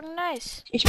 sagen nice. Ich,